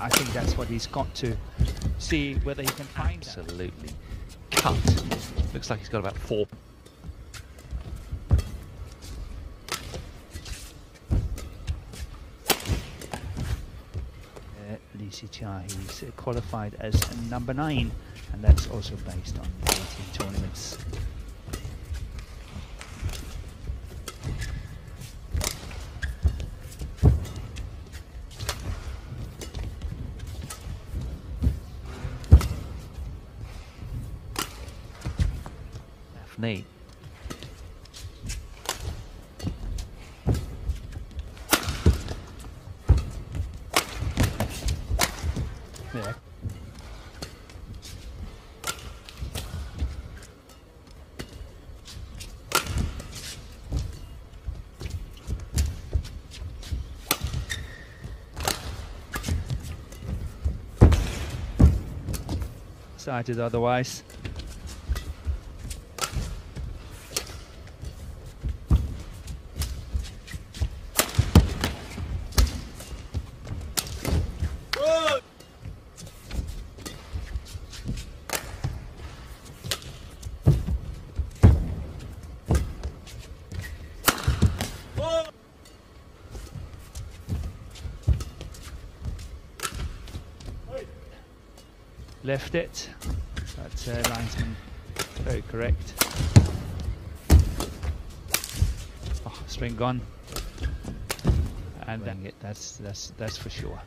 I think that's what he's got to see whether he can find. that. Absolutely cut. Looks like he's got about four. Uh, Chia, he's qualified as number nine, and that's also based on 18 tournaments. Yeah. Cited otherwise. Left it. That's uh, linesman very correct. Oh, string gone. And then it, that's that's that's for sure.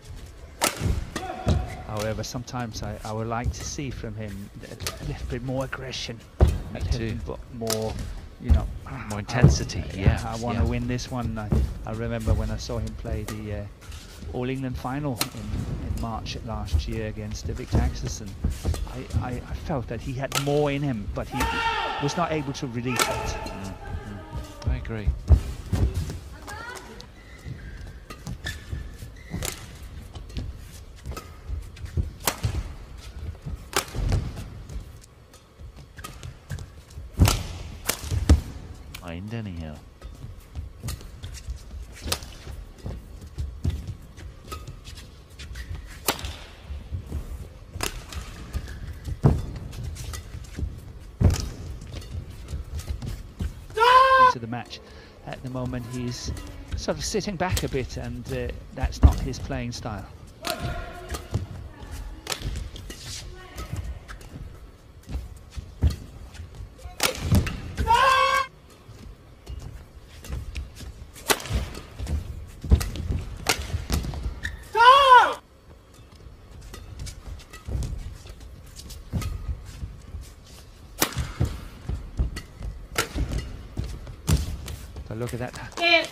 However, sometimes I, I would like to see from him a, little bit more aggression, Me a little too. bit more, you know, More I- intensity, yeah, I want to yeah. win this one. I, I remember when I saw him play the uh, All England final in, in March last year against Victor Axelsen. I, I, I felt that he had more in him, but he was not able to release it. Mm. I agree. Anyhow. The match. At the moment, he's sort of sitting back a bit, and uh, that's not his playing style. Look at that. Yeah.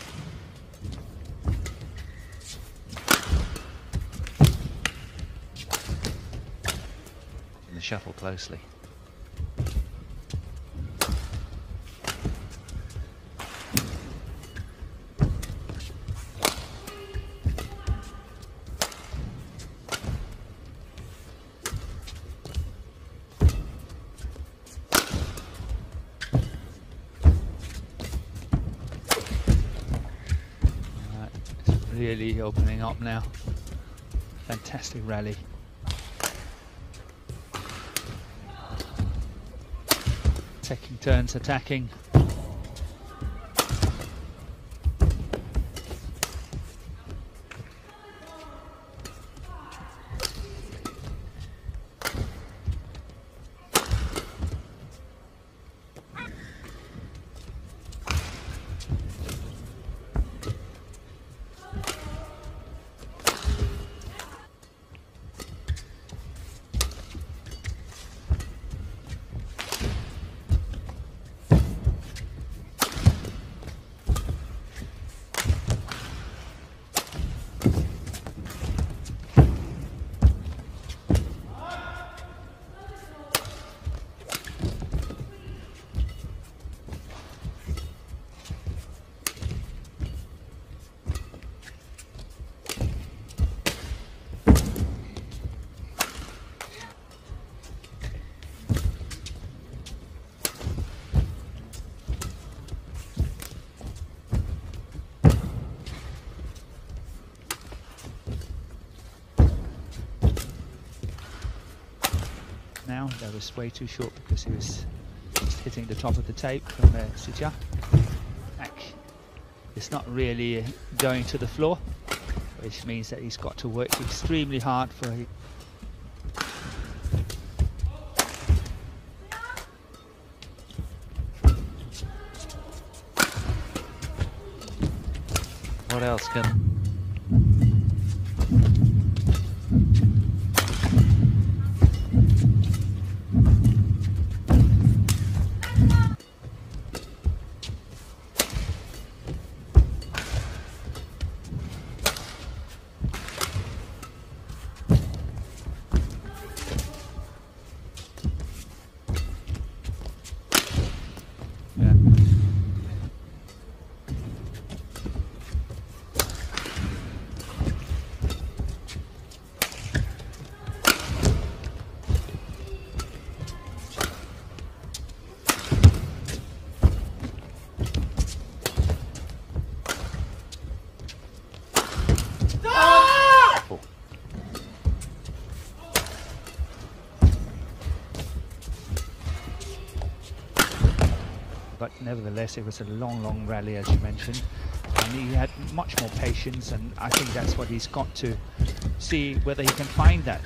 In the shuttle closely. Really opening up now. Fantastic rally. Taking turns attacking. That was way too short because he was just hitting the top of the tape from uh, Zii Jia. It's not really going to the floor, which means that he's got to work extremely hard for a What else can Oh. but nevertheless it was a long long rally as you mentioned and he had much more patience and I think that's what he's got to see whether he can find that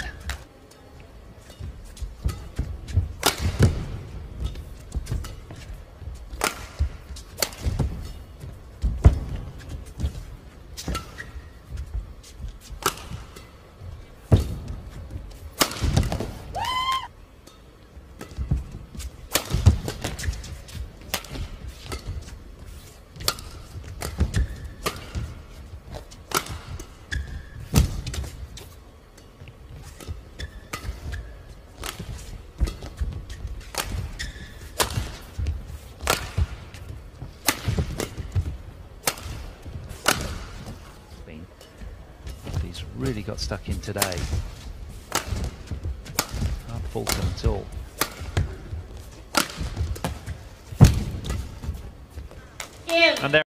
really got stuck in today. Can't fault him at all. And there.